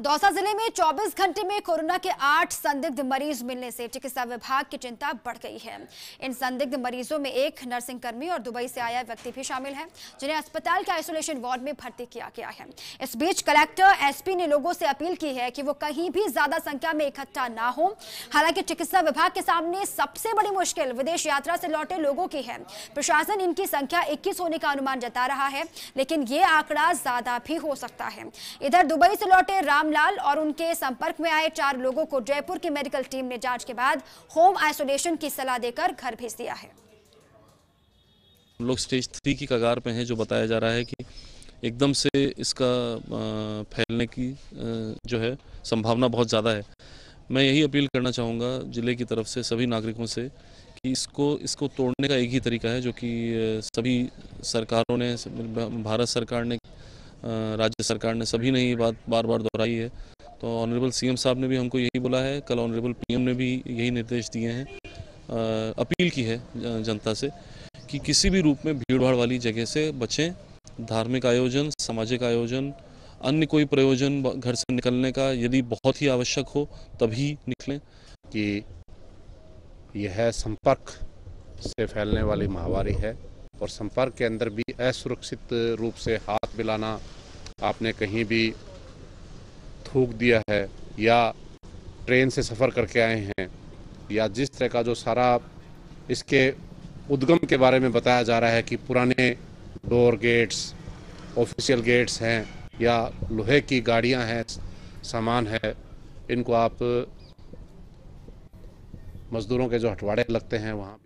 दौसा ज़िले में 24 घंटे में कोरोना के आठ संदिग्ध मरीज़ मिलने से चिकित्सा विभाग की चिंता बढ़ गई है। इन संदिग्ध मरीजों में एक नर्सिंग कर्मी और दुबई से आया व्यक्ति भी शामिल है, जिन्हें अस्पताल के आइसोलेशन वार्ड में भर्ती किया गया है। इस बीच कलेक्टर एसपी ने लोगों से अपील की है कि वो कहीं भी ज़्यादा संख्या में इकट्ठा ना हो। हालाँकि चिकित्सा विभाग के सामने सबसे बड़ी मुश्किल विदेश यात्रा से लौटे लोगों की है। प्रशासन इनकी संख्या इक्कीस होने का अनुमान जता रहा है, लेकिन ये आंकड़ा ज़्यादा भी हो सकता है। इधर दुबई से लौटे रामलाल और उनके संपर्क में आए चार लोगों को जयपुर की मेडिकल टीम ने जाँच के बाद होम आइसोलेशन की सलाह देकर घर भेज दिया है। लोग स्टेज थ्री की कगार पे हैं, जो बताया जा रहा है कि एकदम से इसका फैलने की जो है, संभावना बहुत ज़्यादा है। मैं यही अपील करना चाहूँगा ज़िले की तरफ़ से, सभी नागरिकों से, कि इसको इसको तोड़ने का एक ही तरीका है, जो कि सभी सरकारों ने, भारत सरकार ने राज्य सरकार ने सभी ने ये बात बार बार दोहराई है। तो ऑनरेबल सीएम साहब ने भी हमको यही बोला है, कल ऑनरेबल पीएम ने भी यही निर्देश दिए हैं। अपील की है जनता से कि किसी भी रूप में भीड़ भाड़ वाली जगह से बचें। धार्मिक आयोजन, सामाजिक आयोजन, अन्य कोई प्रयोजन घर से निकलने का यदि बहुत ही आवश्यक हो, तभी निकलें। कि यह संपर्क से फैलने वाली महामारी है। और संपर्क के अंदर भी असुरक्षित रूप से हाथ मिलाना आपने कहीं भी थूक दिया है या ट्रेन से सफ़र करके आए हैं या जिस तरह का जो सारा इसके उद्गम के बारे में बताया जा रहा है कि पुराने डोर गेट्स, ऑफिशियल गेट्स हैं या लोहे की गाड़ियाँ हैं, सामान है, इनको आप मज़दूरों के जो हटवाड़े लगते हैं, वहाँ